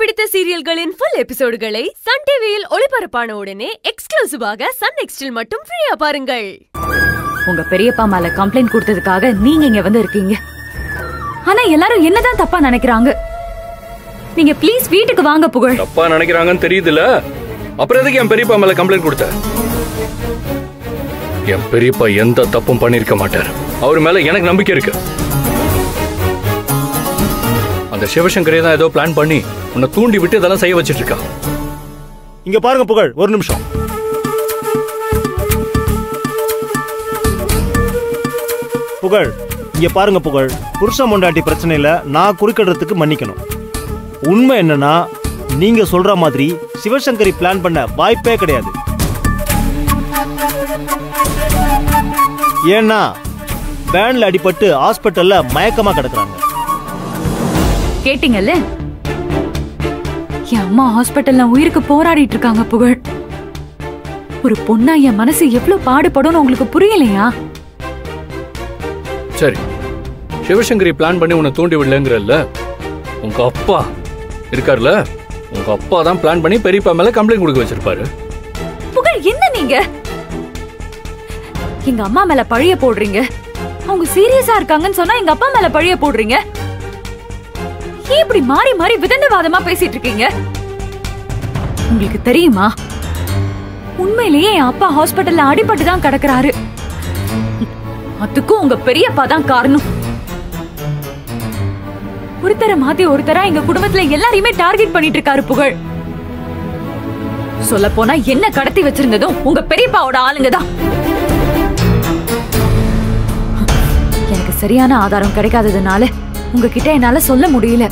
பிடித்த சீரியல்களின் full எபிசோடுகளை Sun டிவியில் ஒளிபரப்பான உடனே எக்ஸ்க்ளூசிவாக சன் நெக்ஸ்டில் மட்டும் ஃப்ரீயா பாருங்கள். உங்க பெரியப்பா மேல கம்ப்ளைண்ட் கொடுத்ததுக்காக நீங்க இங்க வந்து இருக்கீங்க. ஆனா எல்லாரும் என்னதான் தப்பா நினைக்கிறாங்க? நீங்க ப்ளீஸ் வீட்டுக்கு வாங்க புகழ். தப்பா நினைக்கிறாங்கன்னு தெரியுதுல? அப்புறம் எதுக்கு என் பெரியப்பா மேல கம்ப்ளைண்ட் கொடுத்த? என் பெரியப்பா எந்த தப்பும் பண்ணிருக்க மாட்டார். அவர் மேல எனக்கு நம்பிக்கை இருக்கு. அந்த சிவசங்கரே தான் ஏதோ பிளான் பண்ணி உன்னை தூண்டி விட்டு இதெல்லாம் செய்ய வச்சிட்டு இருக்கா இங்க பாருங்க புகழ் ஒரு நிமிஷம். புகழ் இங்க பாருங்க புகழ். புருஷன் பொண்டாட்டி பிரச்சனையில நான் குறுக்கிடுறதுக்கு மன்னிக்கணும். உண்மை என்னன்னா நீங்க சொல்ற மாதிரி சிவசங்கரி பிளான் பண்ண வாய்ப்பே கிடையாது. ஏன்னா வேன்ல அடிபட்டு ஹாஸ்பிட்டல்ல மயக்கமா கிடக்குறாங்க. கேட்டீங்கல்ல? என் அம்மா ஹாஸ்பிட்டல்ல உயிருக்கு போராடிட்டு இருக்காங்க புகழ். ஒரு பொண்ணா என் மனசு எவ்வளவு பாடுபடும்னு உங்களுக்கு புரியலையா? சரி. சிவசங்கரி பிளான் பண்ணி உன்னை தூண்டி விடலங்கிறல்ல? உங்க அப்பா இருக்கார்ல? உங்க அப்பா தான் பிளான் பண்ணி பெரியப்பா மேல கம்ப்ளைண்ட் கொடுக்க வச்சிருப்பாரு. புகழ் என்ன நீங்க? எங்க அம்மா மேல பழிய போடுறீங்க. அவங்க சீரியஸா இருக்காங்கன்னு சொன்னா எங்க அப்பா மேல பழிய போடுறீங்க. ஏன் இப்படி மாறி மாறி விதண்டவாதமா பேசிட்டு இருக்கீங்க உங்களுக்கு தெரியுமா? உண்மையிலேயே என் அப்பா ஹாஸ்பிட்டல்ல அடிபட்டு தான் கிடக்குறாரு. அதுக்கும் உங்க பெரியப்பா தான் காரணம். ஒருத்தர மாத்தி ஒருத்தரா எங்க குடும்பத்துல எல்லாரையுமே டார்கெட் பண்ணிட்டு இருக்காரு புகழ். சொல்ல போனா என்ன கடத்தி வச்சிருந்ததும் உங்க பெரியப்பாவோட ஆளுங்க தான். எனக்கு சரியான ஆதாரம் கிடைக்காததுனால உங்ககிட்ட என்னால சொல்ல முடியல.